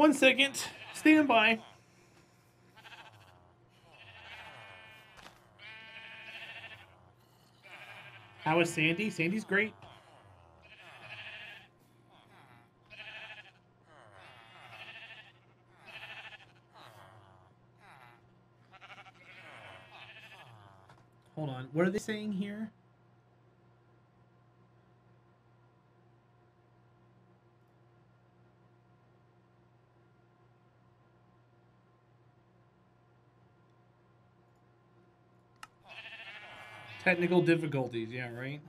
One second. Stand by. How is Sandy? Sandy's great. Hold on. What are they saying here? Technical difficulties, yeah, right?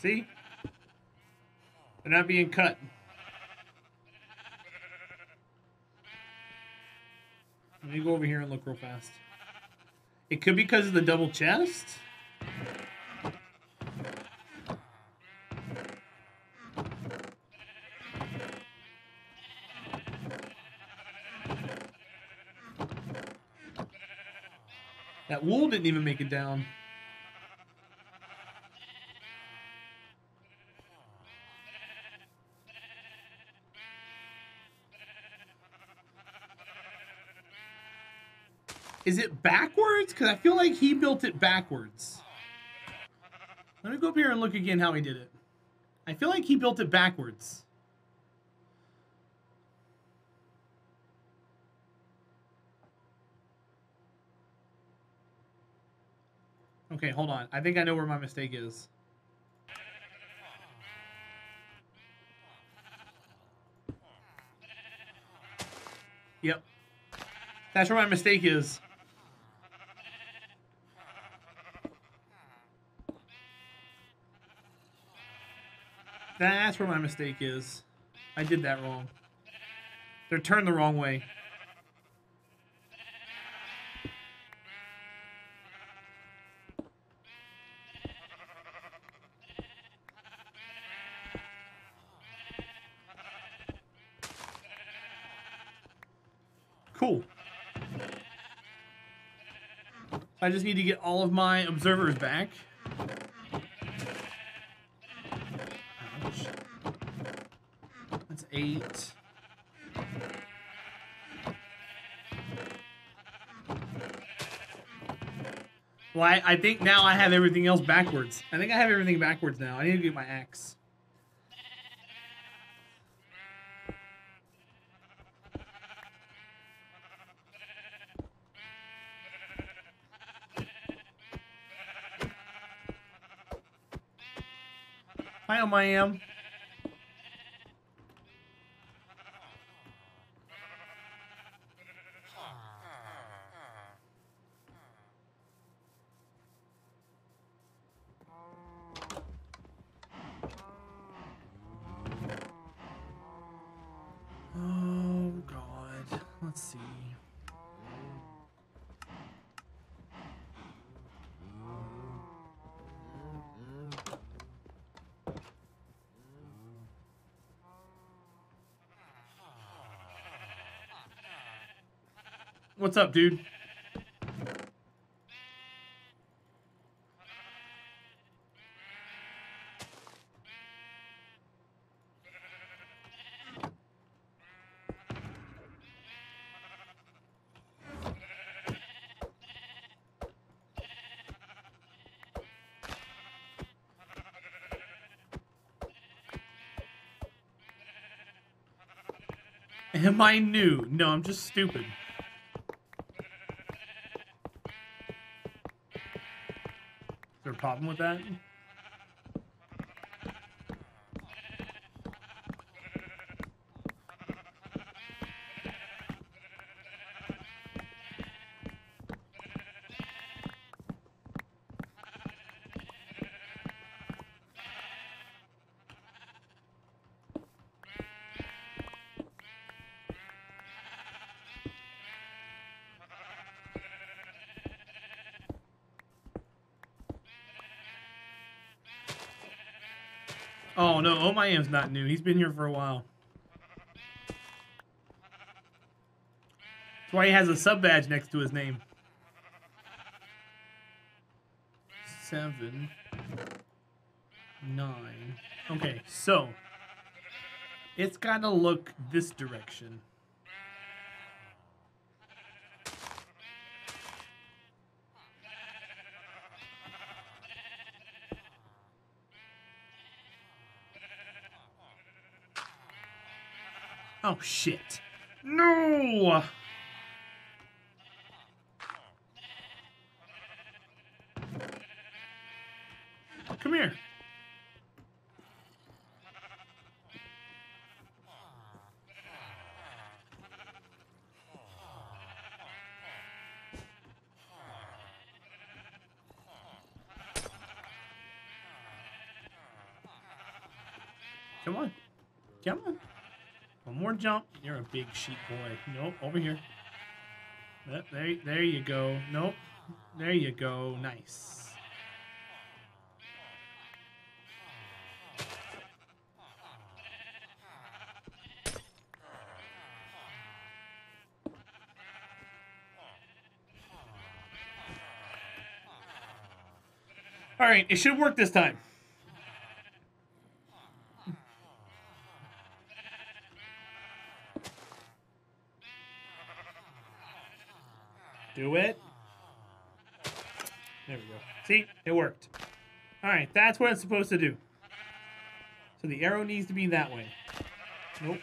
See? They're not being cut. Let me look real fast. It could be because of the double chest. That wool didn't even make it down. Is it backwards? Because I feel like he built it backwards. Let me go up here and look again how he did it. I feel like he built it backwards. Okay, hold on. I think I know where my mistake is. Yep. That's where my mistake is. That's where my mistake is. I did that wrong. They're turned the wrong way. Cool. I just need to get all of my observers back. Ouch. That's eight. Well, I, I think now I have everything else backwards. I think I have everything backwards now. I need to get my axe. Hi, Omayam. Oh, God. Let's see. What's up, dude? Am I new? No, I'm just stupid. There a problem with that? No, Omayam's not new. He's been here for a while. That's why he has a sub badge next to his name. Seven. Nine. Okay, so. It's gotta look this direction. Oh, shit. No! Come here. Come on. Come on. One more jump. You're a big sheep boy. Nope, over here. Yep, There, there you go. Nope. There you go. Nice. All right, it should work this time. Do it. There we go. See? It worked. Alright, that's what it's supposed to do. So the arrow needs to be that way. Nope.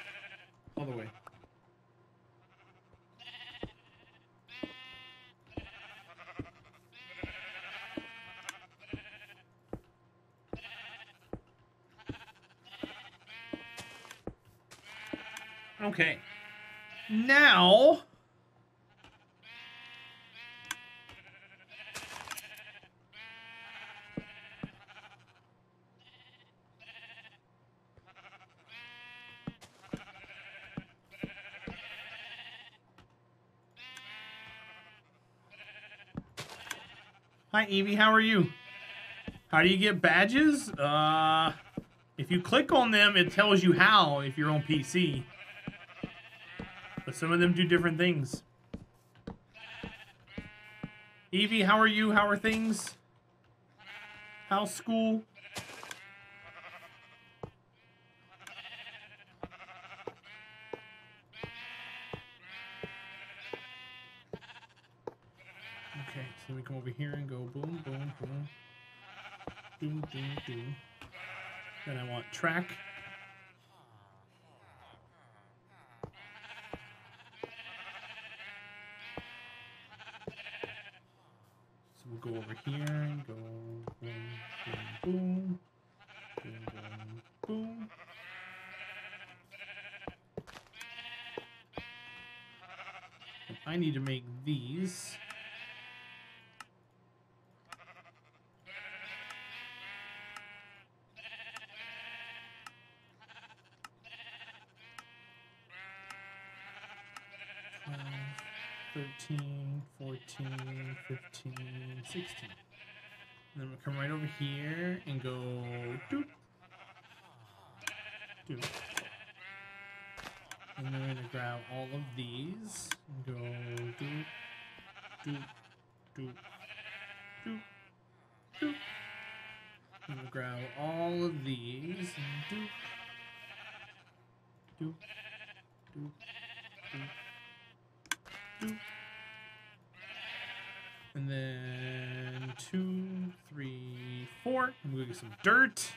Hi, Evie. How are you? How do you get badges? Uh, if you click on them, it tells you how if you're on PC. But some of them do different things. Evie, how are you? How are things? How's school? Okay, so let me come over here and go boom, boom, boom. Boom, boom, boom. Then I want track. So we'll go over here and go boom, boom, boom. Boom, boom. I need to make these. 1960. And then we'll come right over here and go doop. Doop. And then we're gonna grab all of these and go doop, doop, doop, doop, doop. We're gonna grab all of these and doop, doop, doop, doop. And then two, three, four. I'm gonna get some dirt.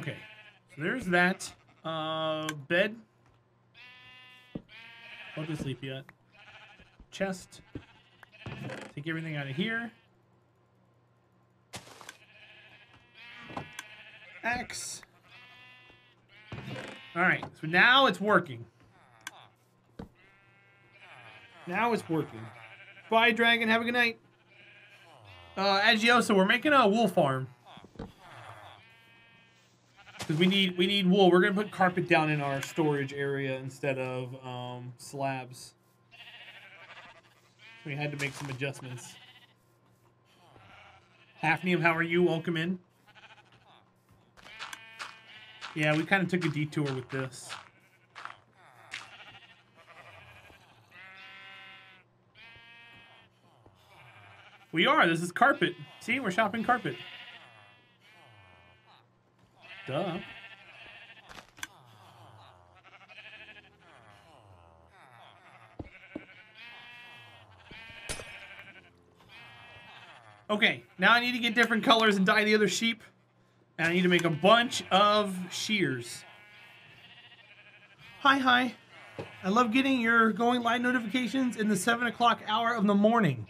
Okay. So there's that. Uh, bed. Don't go sleep yet. Chest. Take everything out of here. X. Alright, so now it's working. Now it's working. Bye, Dragon. Have a good night. Uh, Agioso, we're making a wool farm. We need we need wool. We're gonna put carpet down in our storage area instead of um, slabs. We had to make some adjustments. Hafnium, how are you? Welcome in. Yeah, we kind of took a detour with this. We are. This is carpet. See, we're shopping carpet. Duh. Okay, now I need to get different colors and dye the other sheep. And I need to make a bunch of shears. Hi, hi. I love getting your going live notifications in the 7 o'clock hour of the morning.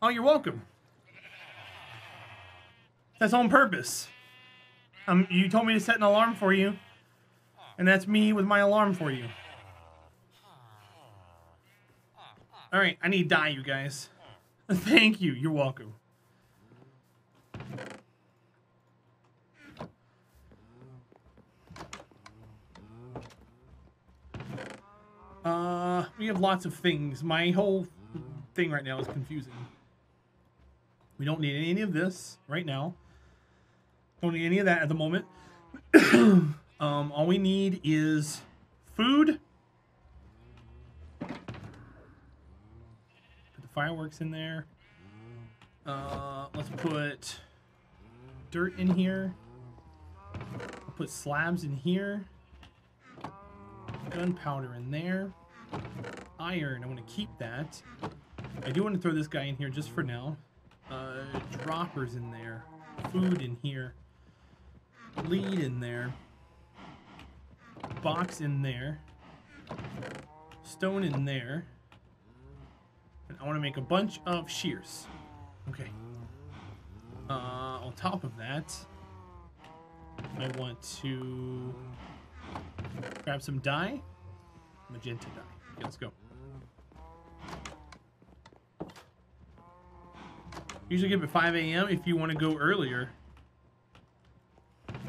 Oh, you're welcome. That's on purpose. Um, you told me to set an alarm for you. And that's me with my alarm for you. Alright, I need dye, you guys. Thank you. You're welcome. Uh, we have lots of things. My whole thing right now is confusing. We don't need any of this right now. Don't need any of that at the moment. um, all we need is food. Put the fireworks in there. Uh, let's put dirt in here. I'll put slabs in here. Gunpowder in there. Iron, I want to keep that. I do want to throw this guy in here just for now. Uh, droppers in there. Food in here. Lead in there. Box in there. Stone in there. And I want to make a bunch of shears. Okay. Uh, on top of that, I want to grab some dye. Magenta dye. Okay, let's go. Usually give it 5 a.m. if you want to go earlier.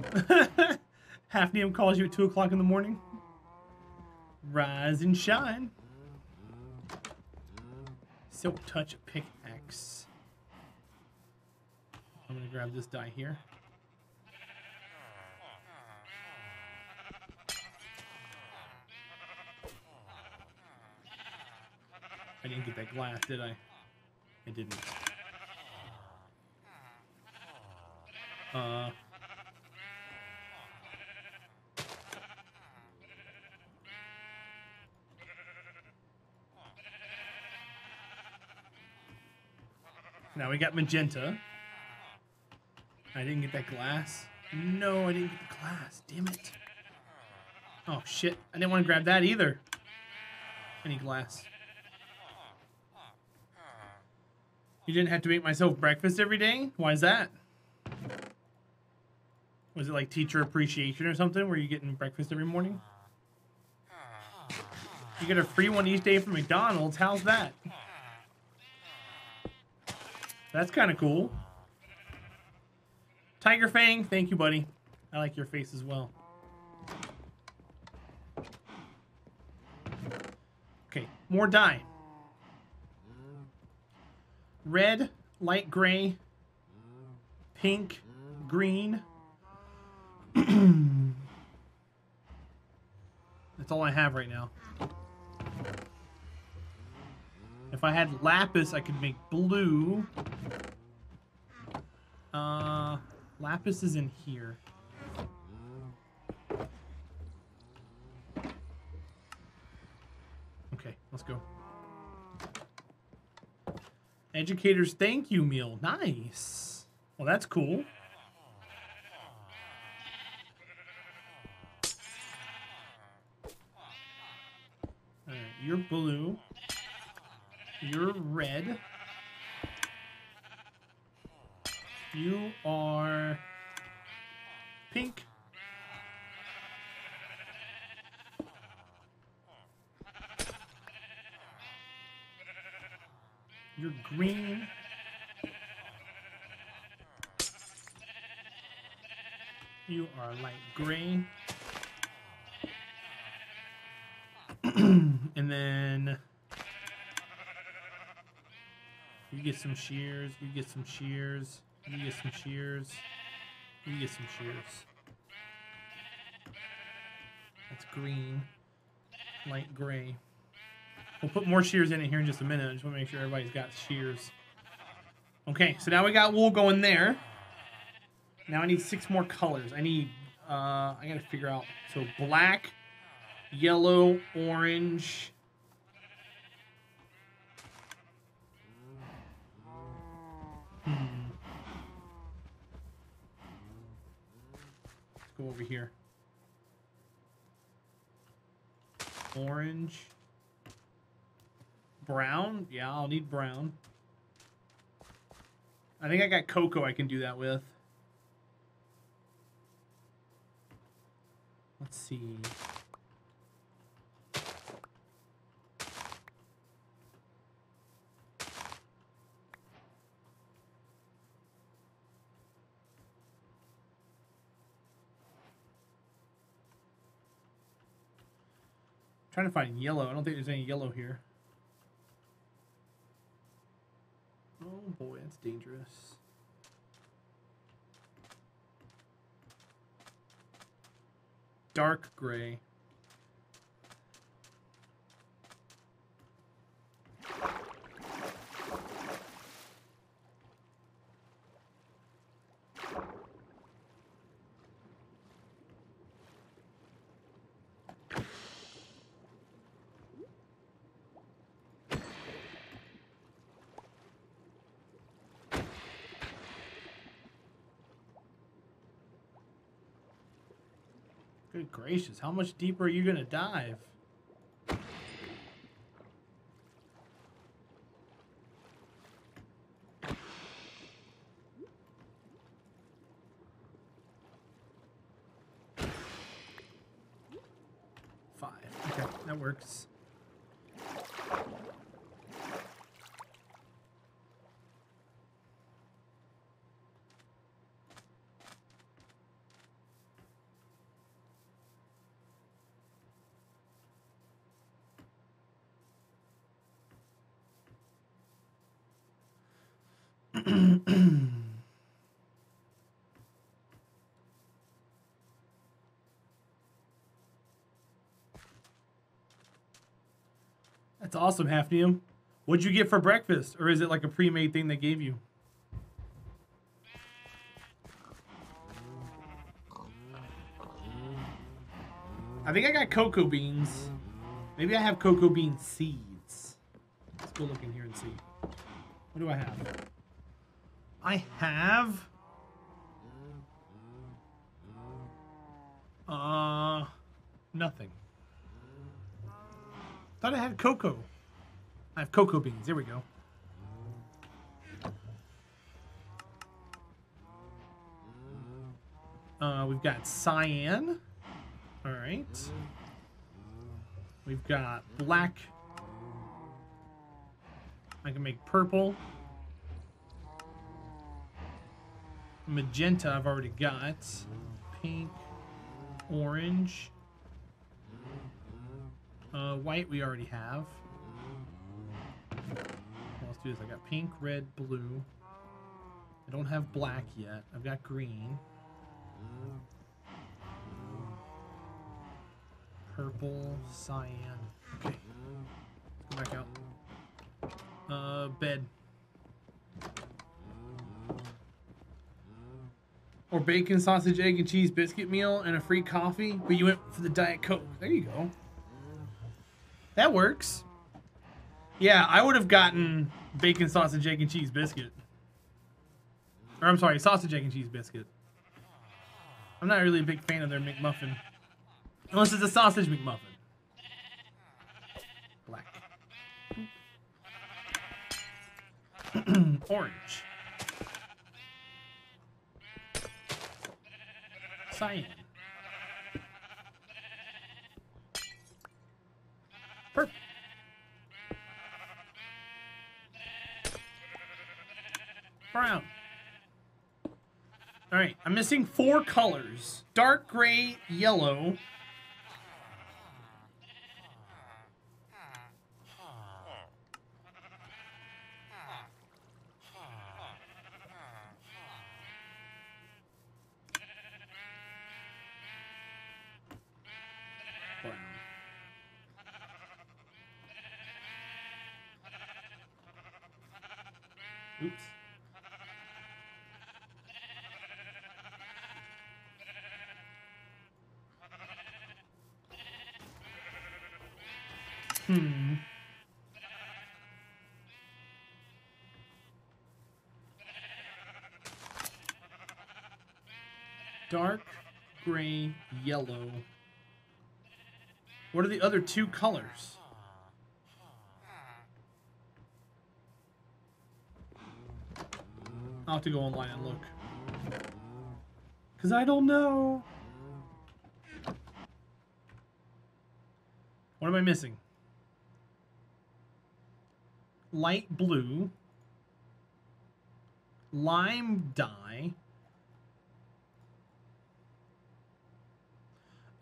Hafnium calls you at 2 o'clock in the morning. Rise and shine. Silk Touch Pickaxe. I'm going to grab this dye here. I didn't get that glass, did I? I didn't. Uh... Now we got magenta. I didn't get that glass. No, I didn't get the glass. Damn it. Oh, shit. I didn't want to grab that either. Any glass. You didn't have to make myself breakfast every day? Why is that? Was it like teacher appreciation or something where you're getting breakfast every morning? You get a free one each day from McDonald's. How's that? That's kind of cool. Tiger Fang, thank you, buddy. I like your face as well. Okay, more dye. Red, light gray, pink, green. That's all I have right now. If I had lapis, I could make blue. Uh, lapis is in here. Okay, let's go. Educators thank you meal. Nice. Well, that's cool. All right, you're blue. You're red. You are pink. You're green. You are light gray. and then you get some shears, you get some shears, you get some shears, you get some shears. That's green, light gray. We'll put more shears in it here in just a minute. I just want to make sure everybody's got shears. Okay, so now we got wool going there. Now I need six more colors. I need, uh, I gotta figure out. So black, yellow, orange. Let's go over here. Orange. Brown? Yeah, I'll need brown. I think I got cocoa I can do that with. Let's see. Trying to find yellow. I don't think there's any yellow here. Oh boy, that's dangerous. Dark gray. Good gracious, how much deeper are you gonna dive? Five. Okay, that works. That's awesome, Hafnium. What'd you get for breakfast? Or is it like a pre-made thing they gave you? I think I got cocoa beans. Maybe I have cocoa bean seeds. Let's go look in here and see. What do I have? I have... Uh... Nothing. Thought I had cocoa. I have cocoa beans. There we go. Uh, we've got cyan. All right. We've got black. I can make purple. Magenta I've already got. Pink. Orange. Uh, white we already have. Let's do this. I got pink, red, blue. I don't have black yet. I've got green. Purple, cyan. Okay. Let's go back out. Uh, bed. or bacon, sausage, egg, and cheese biscuit meal and a free coffee, but you went for the Diet Coke. There you go. That works. Yeah, I would have gotten bacon, sausage, egg, and cheese biscuit. Or I'm sorry, sausage, egg, and cheese biscuit. I'm not really a big fan of their McMuffin. Unless it's a sausage McMuffin. Black. Orange. Cyan. Purple. Brown. All right, I'm missing four colors. Dark gray, yellow. Oops. Hmm. Dark gray, yellow. What are the other two colors? I'll have to go online and look. Because I don't know. What am I missing? Light blue. Lime dye.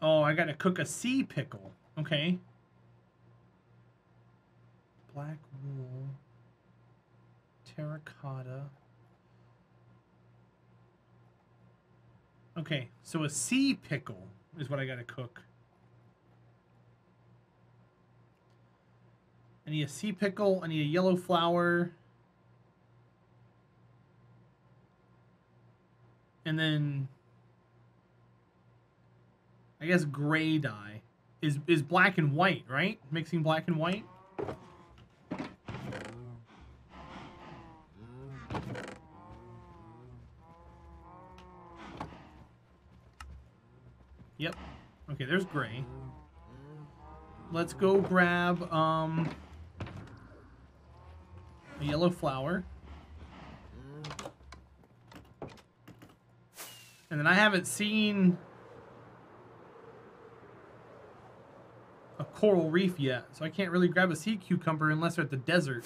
Oh, I gotta cook a sea pickle. Okay. Black wool. Terracotta. Okay, so a sea pickle is what I gotta cook. I need a sea pickle, I need a yellow flower. And then I guess gray dye is is black and white, right? Mixing black and white. Yep. Okay, there's gray. Let's go grab um a yellow flower. And then I haven't seen a coral reef yet, so I can't really grab a sea cucumber unless they're at the desert.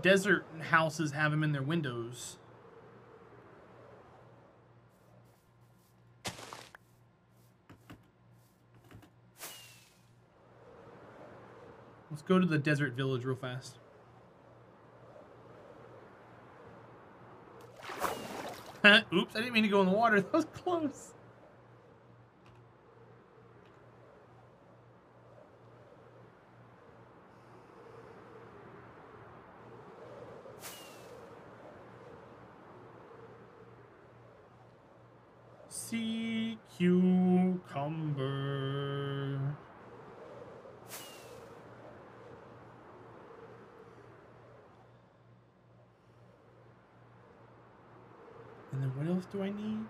Desert houses have them in their windows. Let's go to the desert village real fast. Oops, I didn't mean to go in the water. That was close. Sea cucumber. Then what else do I need?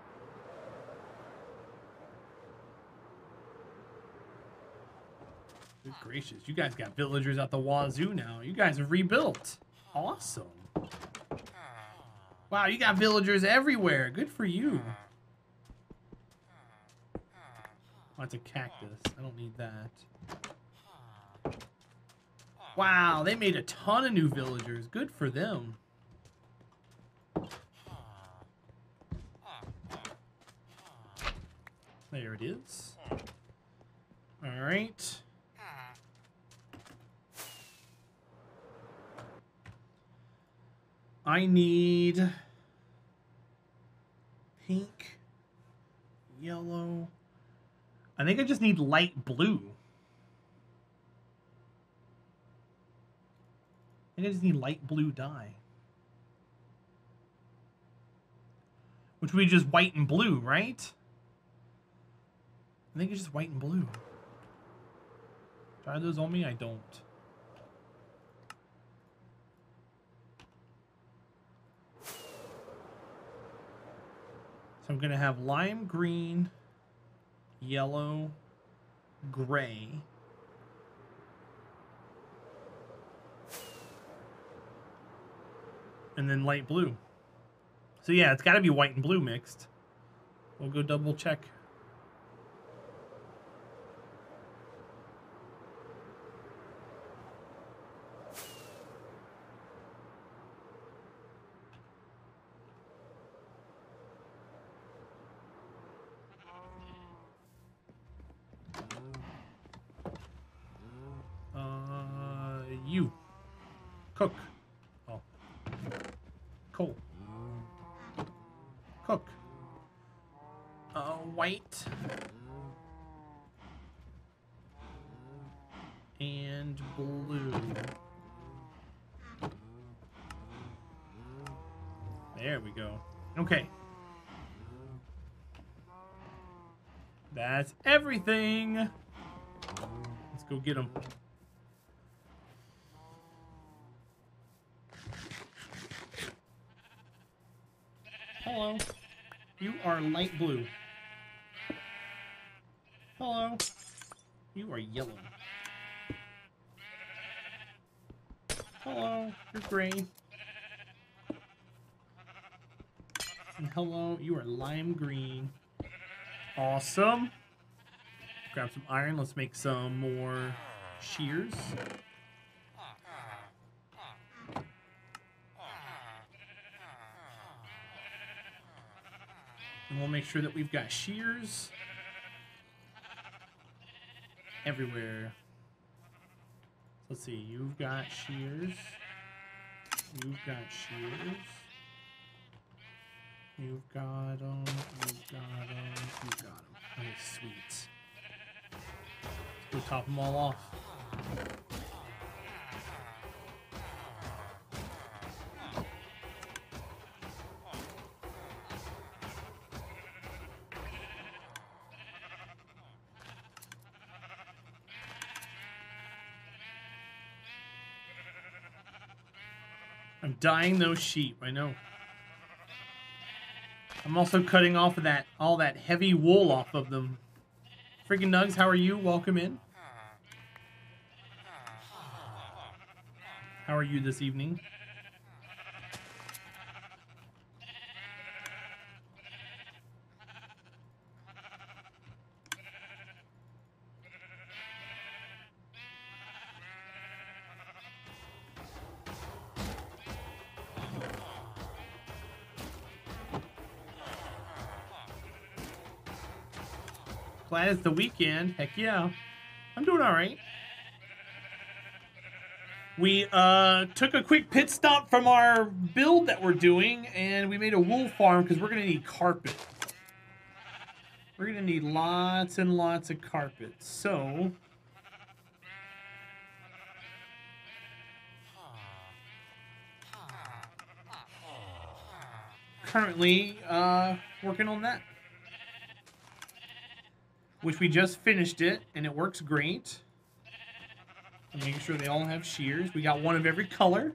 Good gracious, you guys got villagers at the wazoo now. You guys have rebuilt. Awesome. Wow, you got villagers everywhere. Good for you. Oh, that's a cactus. I don't need that. Wow, they made a ton of new villagers. Good for them. There it is. All right. I need pink, yellow. I think I just need light blue. I think I just need light blue dye. Which would be just white and blue, right? I think it's just white and blue. Try those on me? I don't. So I'm going to have lime green, yellow, gray. and then light blue. So yeah, it's got to be white and blue mixed. We'll go double check. Uh, you. Cook. Oh. Coal. Cook. Uh, white. And blue. There we go. Okay. That's everything. Let's go get them. Hello. You are light blue. Hello. You are yellow. Hello. You're gray. And hello. You are lime green. Awesome. Grab some iron. Let's make some more shears. And we'll make sure that we've got shears everywhere. Let's see, you've got shears. You've got shears. You've got them. You've got them. You've got them. Okay, sweet. Go top them all off. I'm dying those sheep. I know. I'm also cutting off of that all that heavy wool off of them. Freaking Nugs, how are you? Welcome in. How are you this evening? Glad it's the weekend. Heck yeah. I'm doing all right. We uh, took a quick pit stop from our build that we're doing, and we made a wool farm because we're going to need carpet. We're going to need lots and lots of carpet. So, currently uh, working on that. Which we just finished it, and it works great. Making sure they all have shears. We got one of every color.